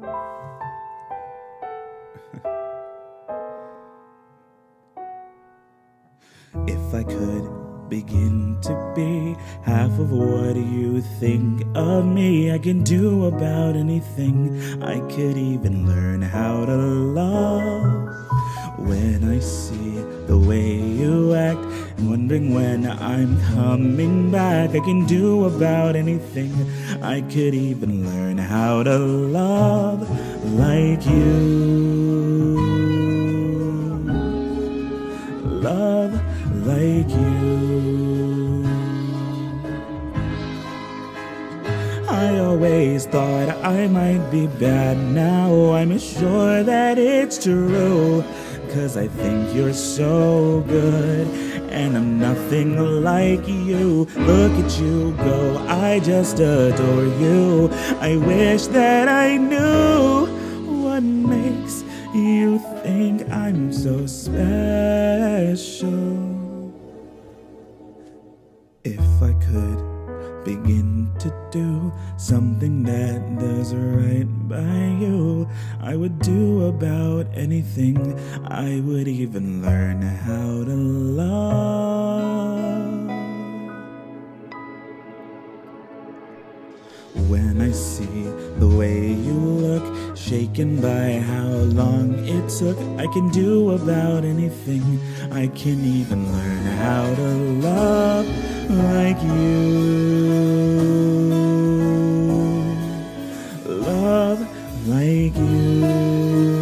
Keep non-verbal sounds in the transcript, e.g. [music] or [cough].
[laughs] If I could begin to be half of what you think of me, I can do about anything. I could even learn how to love. When I see the way you act, wondering when I'm coming back, I can do about anything. I could even learn how to love like you love like you. I always thought I might be bad, now I'm sure that it's true. Cause I think you're so good, and I'm nothing like you. Look at you go, I just adore you. I wish that I knew what makes you think I'm so special. If I could begin to do something that does right by you, I would do about anything. I would even learn how to love. When I see the way you look, shaken by how long it took, I can do about anything. I can even learn how to love like you. Like you.